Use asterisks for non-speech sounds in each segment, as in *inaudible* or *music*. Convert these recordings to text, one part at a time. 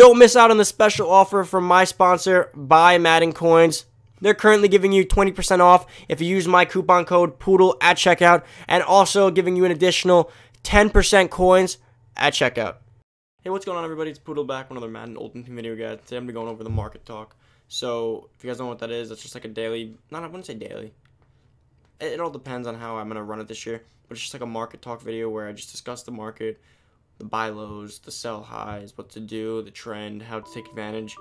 Don't miss out on the special offer from my sponsor, Buy Madden Coins. They're currently giving you 20% off if you use my coupon code POODLE at checkout, and also giving you an additional 10% coins at checkout. Hey, what's going on, everybody? It's Poodle back, with another Madden Ultimate video, guys. Today I'm going to be going over the market talk. So, if you guys don't know what that is, it's just like a daily, not, I wouldn't say daily. It, it all depends on how I'm going to run it this year, but it's just like a market talk video where I just discuss the market, the buy lows, the sell highs, what to do, the trend, how to take advantage.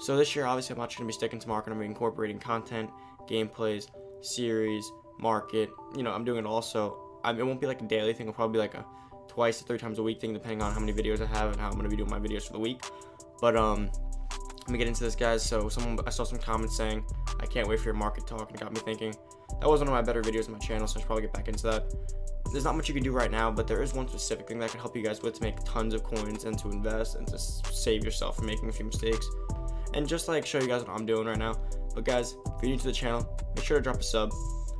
So this year, obviously, I'm not going to be sticking to market. I'm going to be incorporating content, gameplays, series, market. You know, I'm doing it also. I mean, it won't be like a daily thing. It'll probably be like a twice to three times a week thing, depending on how many videos I have and how I'm going to be doing my videos for the week. But um, let me get into this, guys. So someone, I saw some comments saying, I can't wait for your market talk, and it got me thinking. That was one of my better videos on my channel, so I should probably get back into that. There's not much you can do right now, but there is one specific thing that can help you guys with to make tons of coins and to invest and to save yourself from making a few mistakes and just like show you guys what I'm doing right now. But guys, if you're new to the channel, make sure to drop a sub.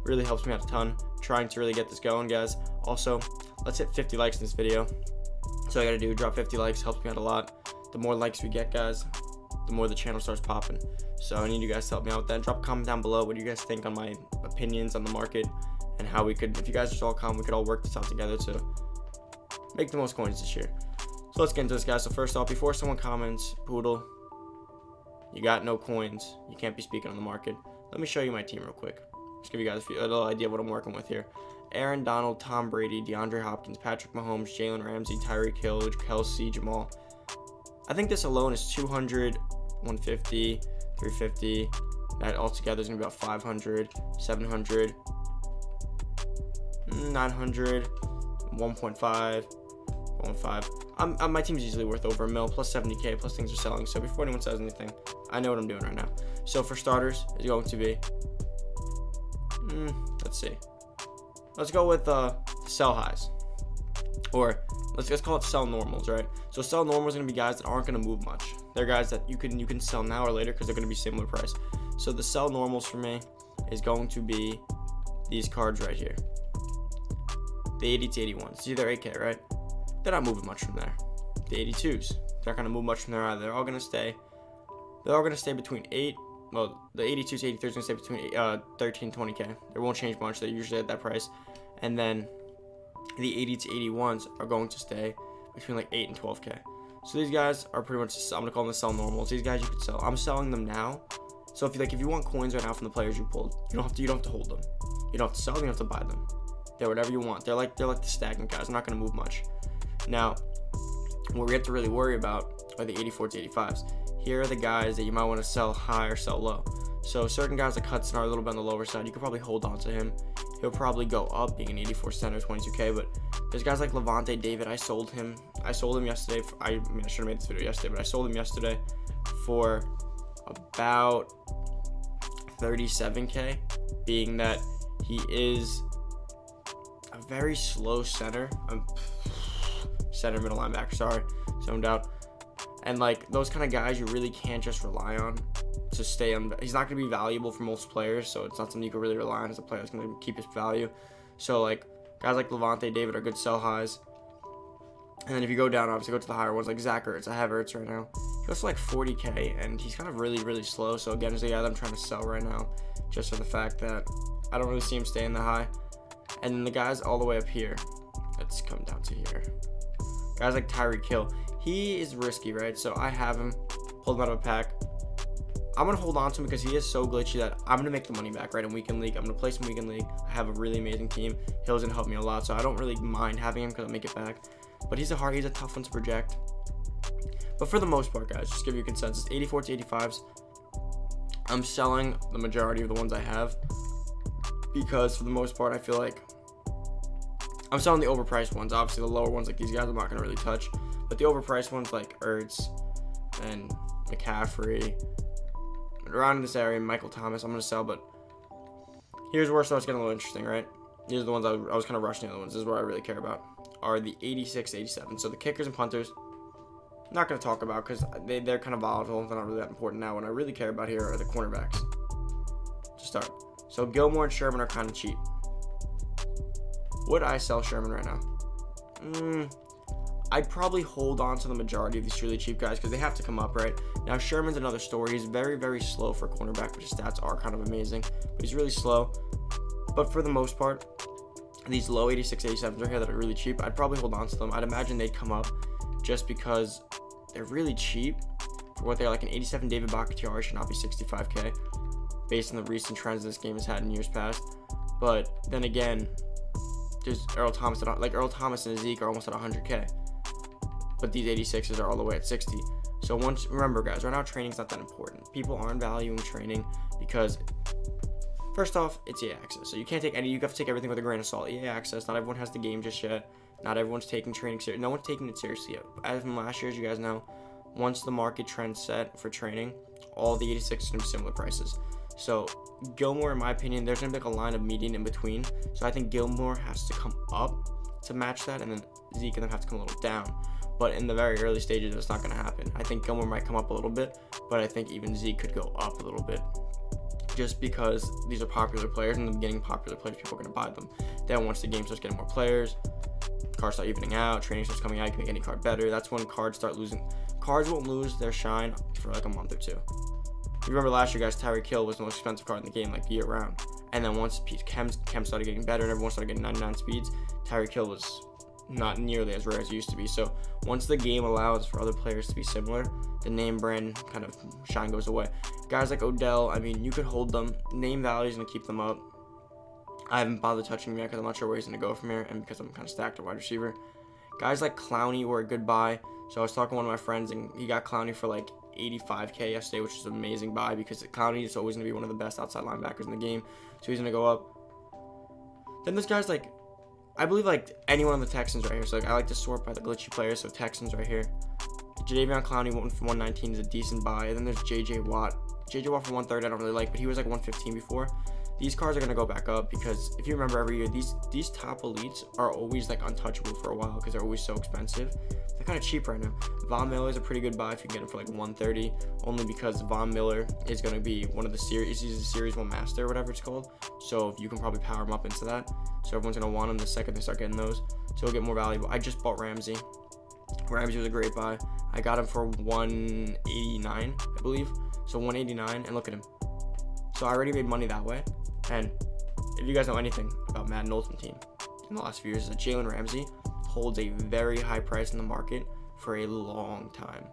Really helps me out a ton. Trying to really get this going, guys. Also, let's hit 50 likes in this video. So I gotta do drop 50 likes, helps me out a lot. The more likes we get, guys, the more the channel starts popping. So I need you guys to help me out with that. Drop a comment down below. What do you guys think on my opinions on the market and how we could, if you guys just all come, we could all work this out together to make the most coins this year. So let's get into this, guys. So first off, before someone comments, Poodle, you got no coins. You can't be speaking on the market. Let me show you my team real quick. Just give you guys a, few, a little idea of what I'm working with here. Aaron Donald, Tom Brady, DeAndre Hopkins, Patrick Mahomes, Jalen Ramsey, Tyreek Hill, Kelce, Jamal. I think this alone is 200, 150, 350. That altogether is going to be about 500, 700, 900, 1.5, 1.5. I'm, I'm, my team's usually worth over a mil, plus 70k, plus things are selling. So before anyone says anything, I know what I'm doing right now. So for starters, it's going to be, mm, let's see. Let's go with uh, sell highs. Or let's just call it sell normals, right? So sell normals are gonna be guys that aren't gonna move much. They're guys that you can you can sell now or later because they're gonna be similar price. So the sell normals for me is going to be these cards right here. The 80 to 81. See, they're 8K, right? They're not moving much from there. The 82s, they're not gonna move much from there either. They're all gonna stay. They're all gonna stay between eight. Well, the 82s, 83s gonna stay between uh, 13, 20k. They won't change much. They're usually at that price. And then the 80 to 81s are going to stay between like 8 and 12k. So these guys are pretty much. I'm gonna call them the sell normals. These guys you could sell. I'm selling them now. So if you like, if you want coins right now from the players you pulled, you don't have to. You don't have to hold them. You don't have to sell them. You don't have to buy them. They're whatever you want. They're like they're like the stagnant guys. They're not gonna move much. Now, what we have to really worry about are the 84 to 85s. Here are the guys that you might want to sell high or sell low. So certain guys like Hudson are a little bit on the lower side. You could probably hold on to him. He'll probably go up being an 84 center, 22k. But there's guys like Lavonte David. I sold him. I sold him yesterday. For, I, mean, I should have made this video yesterday, but I sold him yesterday for about 37k. Being that he is very slow center. *sighs* Center, middle linebacker, sorry, zoned out. And like those kind of guys, you really can't just rely on to stay on. He's not going to be valuable for most players, so it's not something you can really rely on as a player that's going to keep his value. So like guys like Lavonte David are good sell highs. And then if you go down, obviously go to the higher ones like Zach Ertz. I have Ertz right now. He goes to like 40k, and he's kind of really, really slow. So again, he's a guy that I'm trying to sell right now, just for the fact that I don't really see him staying that high. And then the guys all the way up here. Let's come down to here. Guys like Tyreek Hill. He is risky, right? So I have him. Pulled him out of a pack. I'm going to hold on to him because he is so glitchy that I'm going to make the money back, right? In Weekend League. I'm going to play some Weekend League. I have a really amazing team. Hill's going to help me a lot, so I don't really mind having him because I'll make it back. But he's a hard, he's a tough one to project. But for the most part, guys, just give you consensus. 84 to 85s. I'm selling the majority of the ones I have because for the most part, I feel like I'm selling the overpriced ones. Obviously, the lower ones like these guys, I'm not gonna really touch. But the overpriced ones like Ertz and McCaffrey, around in this area, Michael Thomas, I'm gonna sell. But here's where it starts getting a little interesting, right? These are the ones I, I was kind of rushing the other ones. This is what I really care about. Are the 86, 87. So the kickers and punters, not gonna talk about because they they're kind of volatile. They're not really that important now. What I really care about here are the cornerbacks. To start. So Gilmore and Sherman are kind of cheap. Would I sell Sherman right now? Mm, I'd probably hold on to the majority of these really cheap guys because they have to come up, right? Now, Sherman's another story. He's very, very slow for cornerback, but his stats are kind of amazing. But he's really slow. But for the most part, these low 86, 87s are here that are really cheap. I'd probably hold on to them. I'd imagine they'd come up just because they're really cheap for what they're like. An 87 David Bakhtiari should not be 65k based on the recent trends this game has had in years past. But then again, there's Earl Thomas at like Earl Thomas and Zeke are almost at 100k, but these 86s are all the way at 60. So once remember, guys, right now training's not that important. People aren't valuing training because first off, it's EA access, so you can't take any. You have to take everything with a grain of salt. EA access. Not everyone has the game just yet. Not everyone's taking training seriously. No one's taking it seriously yet. As from last year, as you guys know, once the market trend set for training, all the 86 are similar prices. So Gilmore, in my opinion, there's gonna be like a line of median in between. So I think Gilmore has to come up to match that, and then Zeke and them have to come a little down. But in the very early stages, it's not gonna happen. I think Gilmore might come up a little bit, but I think even Zeke could go up a little bit. Just because these are popular players, in the beginning, popular players, people are gonna buy them. Then once the game starts getting more players, cards start evening out, training starts coming out, you can make any card better. That's when cards start losing. Cards won't lose their shine for like a month or two. You remember last year, guys, Tyreek Hill was the most expensive card in the game, like year round. And then once Chem started getting better and everyone started getting 99 speeds, Tyreek Hill was not nearly as rare as it used to be. So once the game allows for other players to be similar, the name brand kind of shine goes away. Guys like Odell, I mean, you could hold them. Name value is going to keep them up. I haven't bothered touching him yet because I'm not sure where he's going to go from here and because I'm kind of stacked at wide receiver. Guys like Clowney were a good buy. So I was talking to one of my friends and he got Clowney for like 85k yesterday, which is an amazing buy because Clowney is always going to be one of the best outside linebackers in the game. So he's going to go up. Then this guy's like, I believe like anyone on the Texans right here. So like I like to sort by the glitchy players. So Texans right here. Jadeveon Clowney one from 119 is a decent buy. And then there's JJ Watt. JJ Watt for 130 I don't really like, but he was like 115 before these cards are gonna go back up because if you remember every year, these these top elites are always like untouchable for a while because they're always so expensive. They're kind of cheap right now. Von Miller is a pretty good buy if you can get him for like 130, only because Von Miller is gonna be one of the series. He's a series one master, or whatever it's called. So you can probably power him up into that. So everyone's gonna want him the second they start getting those. So he'll get more valuable. I just bought Ramsey. Ramsey was a great buy. I got him for 189, I believe. So 189, and look at him. So I already made money that way. And if you guys know anything about Madden Ultimate Team in the last few years, Jalen Ramsey holds a very high price in the market for a long time,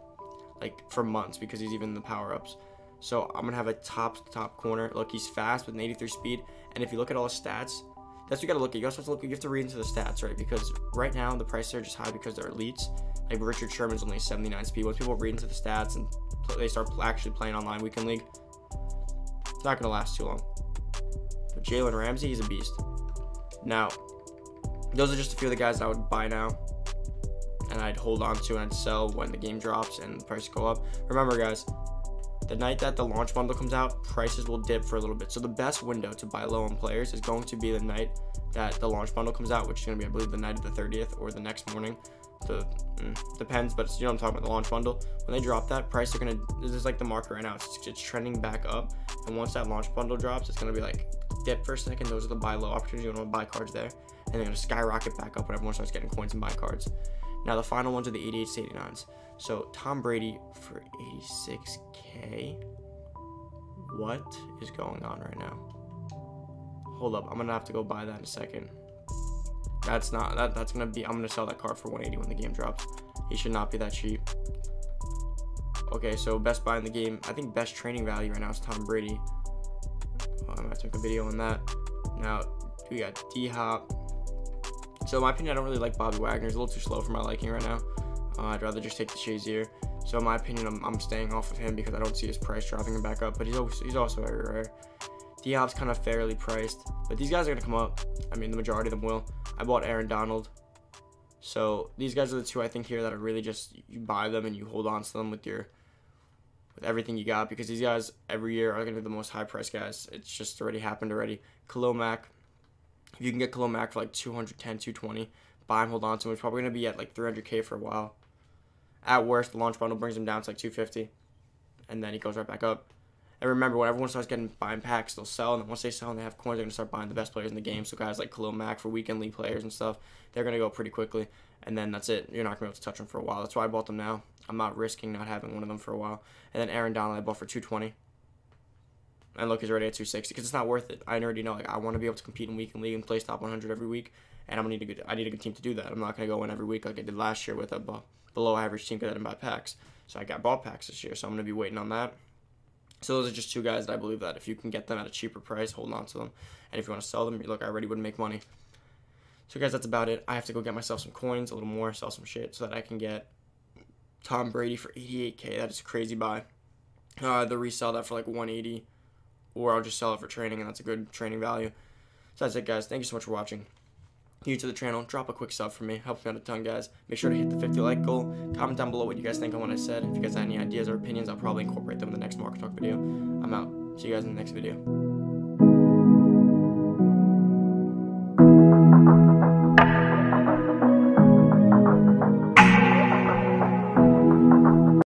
like for months, because he's even in the power ups. So I'm gonna have a top top corner. Look, he's fast with an 83 speed, and if you look at all his stats, that's what you gotta look at. You also have to look. You have to read into the stats, right? Because right now the prices are just high because they're elites. Like Richard Sherman's only 79 speed. Once people read into the stats and they start actually playing online weekend league, it's not gonna last too long. But Jalen Ramsey, he's a beast. Now, those are just a few of the guys I would buy now. And I'd hold on to and I'd sell when the game drops and the price go up. Remember, guys, the night that the launch bundle comes out, prices will dip for a little bit. So the best window to buy low on players is going to be the night that the launch bundle comes out, which is going to be, I believe, the night of the 30th or the next morning. The mm, depends, but you know I'm talking about the launch bundle. When they drop that, price they're gonna. This is like the market right now. It's, it's trending back up, and once that launch bundle drops, it's gonna be like dip for a second. Those are the buy low opportunities. You want to buy cards there, and they're gonna skyrocket back up when everyone starts getting coins and buy cards. Now the final ones are the 88s to 89s. So Tom Brady for 86k. What is going on right now? Hold up, I'm gonna have to go buy that in a second. That's not that. That's gonna be. I'm gonna sell that card for 180 when the game drops. He should not be that cheap. Okay, so best buy in the game. I think best training value right now is Tom Brady. I'm gonna make a video on that. Now we got D Hop. So in my opinion, I don't really like Bobby Wagner. He's a little too slow for my liking right now. Uh, I'd rather just take the Shazier. So in my opinion, I'm, I'm staying off of him because I don't see his price dropping him back up. But he's also, he's also very rare. D Hop's kind of fairly priced, but these guys are gonna come up. I mean, the majority of them will. I bought Aaron Donald. So these guys are the two I think here that are really just you buy them and you hold on to them with your with everything you got because these guys every year are gonna be the most high price guys. It's just already happened already. Khalil Mack. If you can get Khalil Mack for like 210, 220, buy him, hold on to him. It's probably gonna be at like 300k for a while. At worst, the launch bundle brings him down to like 250, and then he goes right back up. And remember, when everyone starts getting buying packs, they'll sell. And then once they sell and they have coins, they're going to start buying the best players in the game. So guys like Khalil Mack for weekend league players and stuff, they're going to go pretty quickly. And then that's it. You're not gonna be able to touch them for a while. That's why I bought them now. I'm not risking not having one of them for a while. And then Aaron Donald I bought for 220. And look, he's already at 260 because it's not worth it. I already know like I want to be able to compete in weekend league and place top 100 every week, and I'm gonna need a good. I need a good team to do that. I'm not gonna go in every week like I did last year with a below average team because I didn't buy packs. So I got bought packs this year, so I'm gonna be waiting on that. So those are just two guys that I believe that if you can get them at a cheaper price, hold on to them. And if you want to sell them, look, I already would make money. So guys, that's about it. I have to go get myself some coins, a little more, sell some shit, so that I can get Tom Brady for 88k. That is a crazy buy. Uh, the resell that for like 180, or I'll just sell it for training, and that's a good training value. So that's it, guys. Thank you so much for watching new to the channel, drop a quick sub for me. Helps me out a ton, guys. Make sure to hit the 50 like goal. Comment down below what you guys think on what I said. If you guys have any ideas or opinions, I'll probably incorporate them in the next Market Talk video. I'm out. See you guys in the next video.